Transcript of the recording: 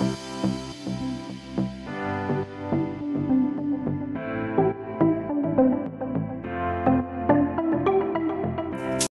Thank you.